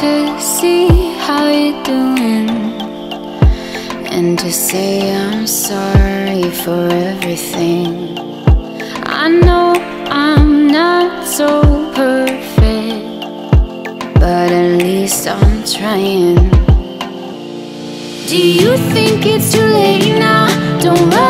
to see how you're doing and to say I'm sorry for everything. I know I'm not so perfect, but at least I'm trying. Do you think it's too late now? Don't worry.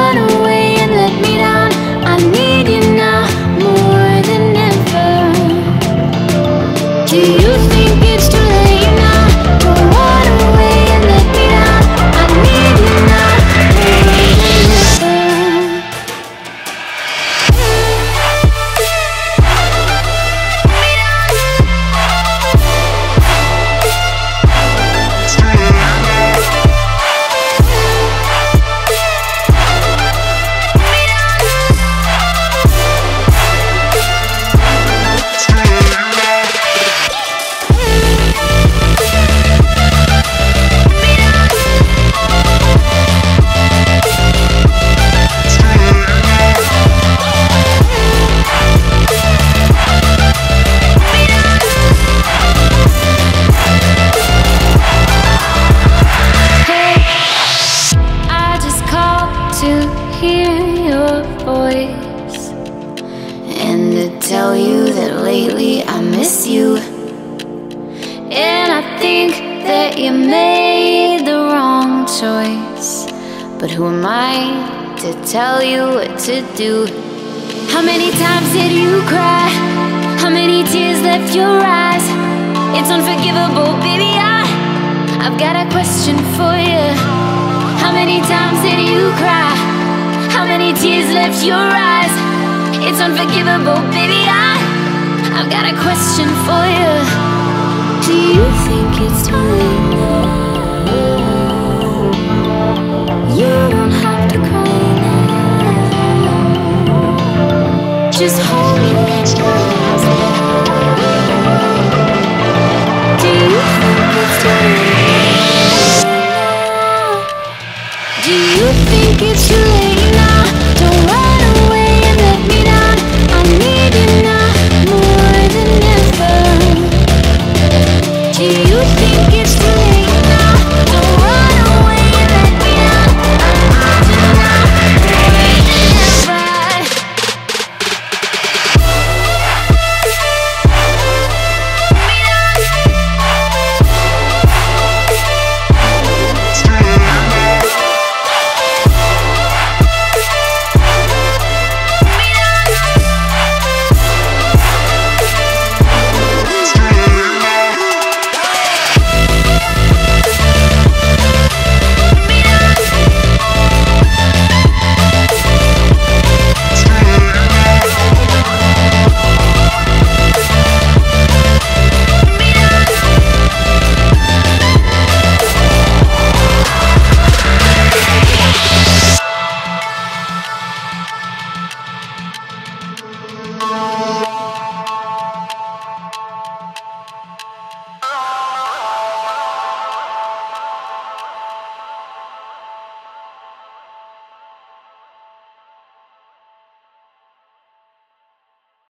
Think that you made the wrong choice. But who am I to tell you what to do? How many times did you cry? How many tears left your eyes? It's unforgivable, baby. I, I've got a question for you. How many times did you cry? How many tears left your eyes? It's unforgivable, baby. I, I've got a question for you. It's late